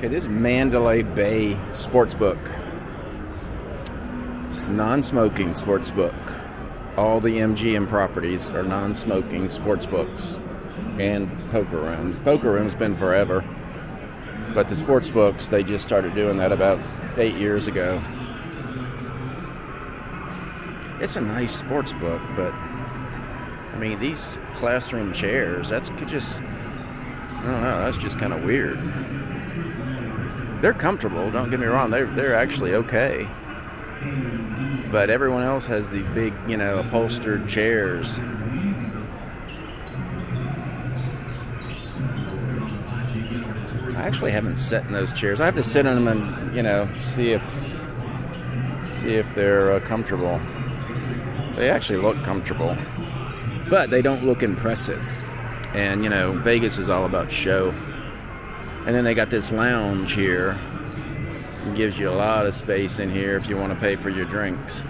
Okay, this is Mandalay Bay Sportsbook. It's non-smoking sportsbook. All the MGM properties are non-smoking sportsbooks and poker rooms. Poker rooms been forever, but the sportsbooks they just started doing that about eight years ago. It's a nice sports book, but I mean these classroom chairs. That's just I don't know. That's just kind of weird. They're comfortable. Don't get me wrong. They're they're actually okay. But everyone else has the big, you know, upholstered chairs. I actually haven't sat in those chairs. I have to sit in them and, you know, see if see if they're uh, comfortable. They actually look comfortable, but they don't look impressive. And you know, Vegas is all about show. And then they got this lounge here. It gives you a lot of space in here if you want to pay for your drinks.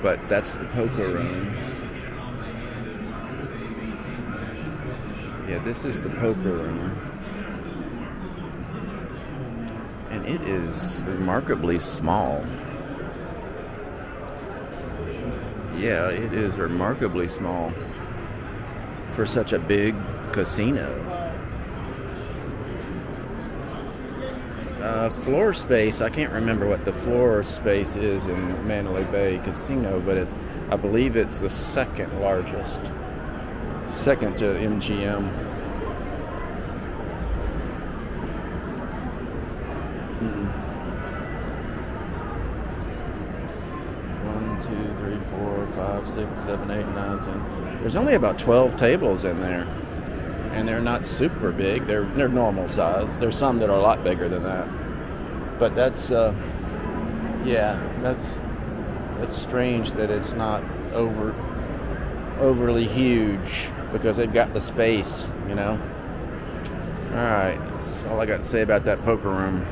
But that's the poker room. Yeah, this is the poker room. And it is remarkably small. Yeah, it is remarkably small for such a big casino. Uh, floor space, I can't remember what the floor space is in Mandalay Bay Casino, but it, I believe it's the second largest. Second to MGM. One, two, three, four, five, six, seven, eight, nine, ten. There's only about 12 tables in there. And they're not super big. They're they're normal size. There's some that are a lot bigger than that. But that's uh, yeah, that's that's strange that it's not over overly huge because they've got the space, you know. All right, that's all I got to say about that poker room.